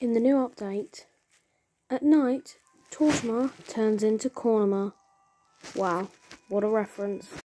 In the new update, at night, Torchmar turns into Cornmar. Wow, what a reference.